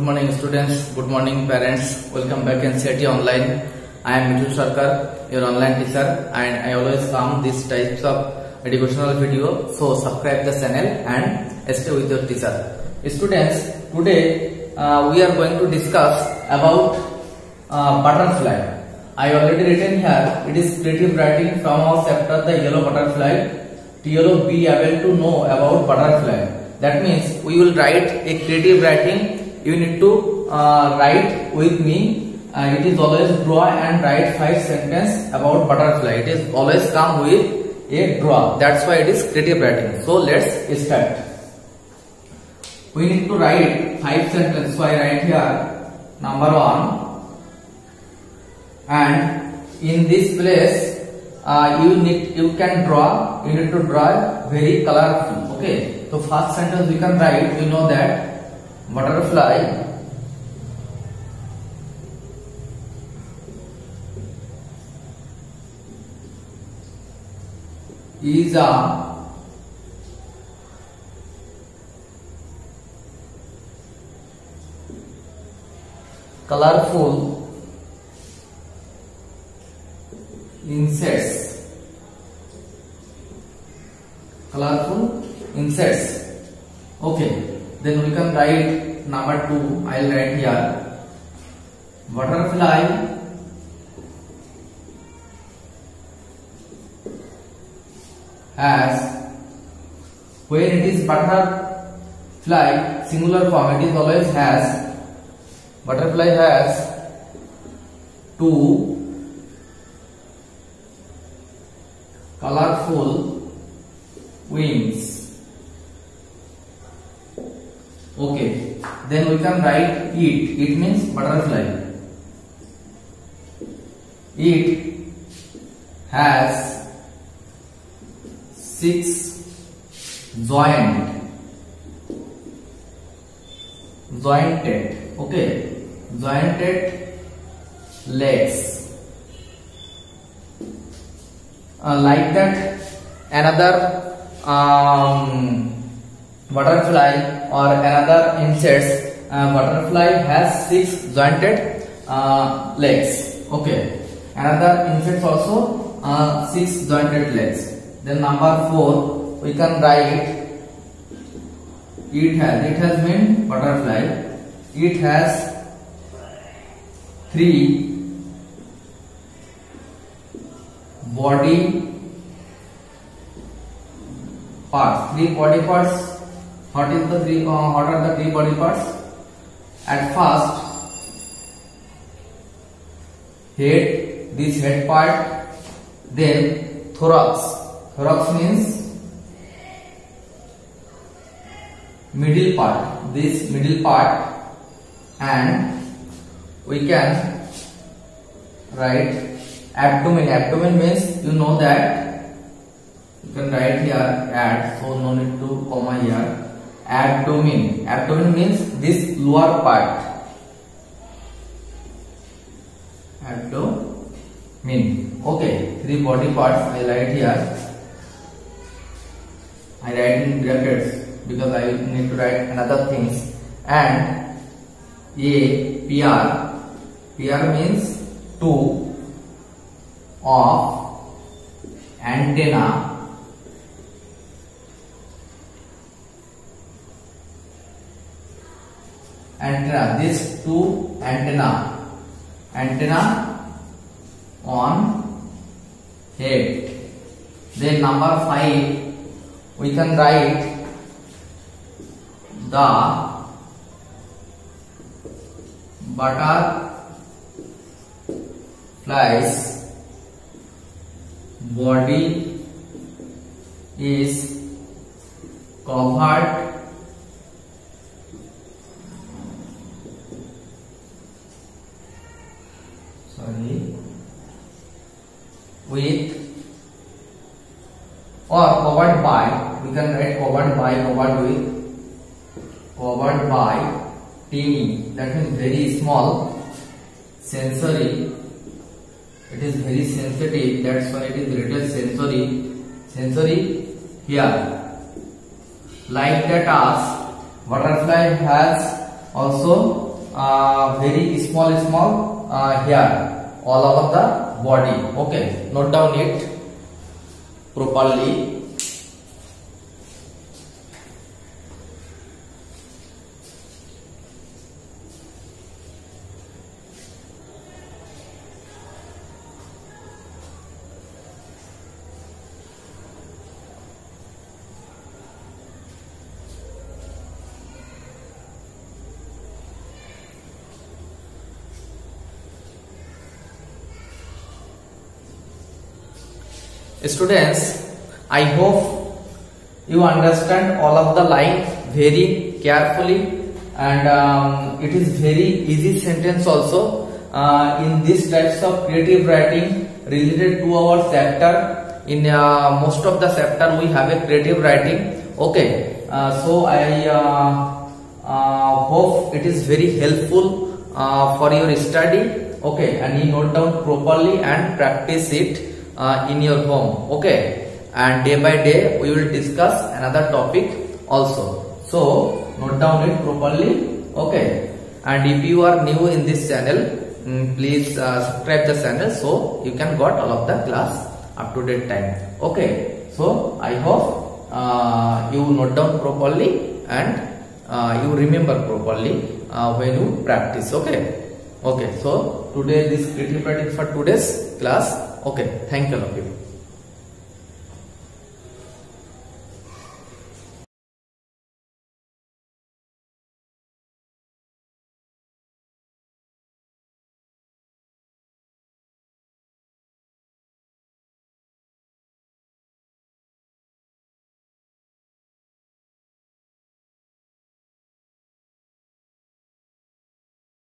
Good morning students, good morning parents. Welcome back NCERT Online. I am Mithun Sarkar, your online teacher and I always come these types of educational video. So subscribe the channel and stay with your teacher. Students, today uh, we are going to discuss about uh, butterfly. I already written here, it is creative writing from our chapter the yellow butterfly. To be able to know about butterfly. That means we will write a creative writing. You need to uh, write with me. Uh, it is always draw and write five sentence about butterfly. It is always come with a draw. That's why it is creative writing. So let's start. We need to write five sentence. So I write here number one. And in this place, uh, you need you can draw. You need to draw very colorful. Okay. So first sentence we can write. We know that butterfly is a colorful insects colorful insects okay then we can write number 2 i'll write here. Butterfly. Has. When it is butterfly singular form it is always has. Butterfly has two. Colorful wings okay. Then we can write it it means butterfly. It has six joint. Jointed. Okay. Jointed legs. Uh, like that another um, butterfly or another insects uh, butterfly has six jointed uh, legs. Okay. Another insects also uh, six jointed legs. Then number four we can write it has it has mean butterfly. It has three body parts. Three body parts what is the three uh, what are the three body parts? At first head this head part then thorax. Thorax means middle part. This middle part and we can write abdomen. Abdomen means you know that you can write here add so no need to comma here abdomen. Abdomen means this lower part. Abdomen. Okay three body parts i write here. I write in brackets because i need to write another things. And a pr pr means two of antenna antenna this two antenna antenna on head then number 5 we can write the butterflies body is covered sorry with or covered by we can write covered by covered with covered by teeny that means very small sensory it is very sensitive that's why it is written sensory sensory here like that as butterfly has also uh, very small small uh, hair all over the body. Okay note down it. Properly Students, I hope you understand all of the line very carefully and um, it is very easy sentence also. Uh, in these types of creative writing related to our chapter in uh, most of the chapter we have a creative writing. Okay uh, so I uh, uh, hope it is very helpful uh, for your study. Okay and you note down properly and practice it uh, in your home. Okay. And day by day we will discuss another topic also. So note down it properly. Okay. And if you are new in this channel mm, please uh, subscribe the channel so you can got all of the class up to date time. Okay. So i hope uh, you note down properly and uh, you remember properly uh, when you practice. Okay okay so today this writing for today's class. Okay thank all of you